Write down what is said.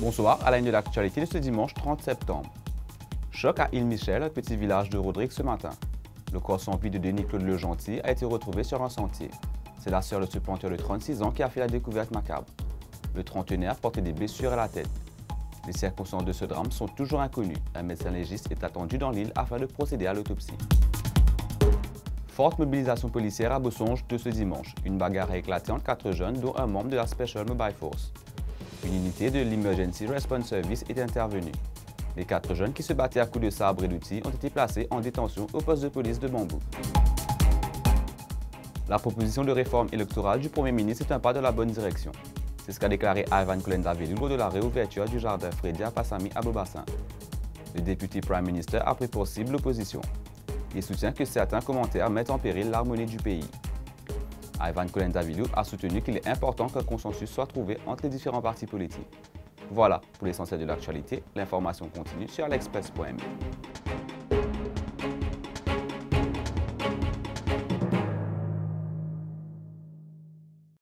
Bonsoir, à la de l'actualité de ce dimanche 30 septembre. Choc à Île-Michel, petit village de Rodrigue ce matin. Le corps sans vie de Denis-Claude Le Gentil a été retrouvé sur un sentier. C'est la sœur de ce planteur de 36 ans qui a fait la découverte macabre. Le trentenaire portait des blessures à la tête. Les circonstances de ce drame sont toujours inconnues. Un médecin légiste est attendu dans l'île afin de procéder à l'autopsie. Forte mobilisation policière à Bossonge de ce dimanche. Une bagarre a éclaté entre quatre jeunes, dont un membre de la Special Mobile Force. Une unité de l'Emergency Response Service est intervenue. Les quatre jeunes qui se battaient à coups de sabre et d'outils ont été placés en détention au poste de police de Bambou. La proposition de réforme électorale du Premier ministre est un pas dans la bonne direction. C'est ce qu'a déclaré Ivan Kolendaville lors de la réouverture du jardin Freddy à Passami à Bobassin. Le député Prime Minister a pris pour cible l'opposition. Il soutient que certains commentaires mettent en péril l'harmonie du pays. Ivan Kolendavilou a soutenu qu'il est important qu'un consensus soit trouvé entre les différents partis politiques. Voilà pour l'essentiel de l'actualité. L'information continue sur l'express.m.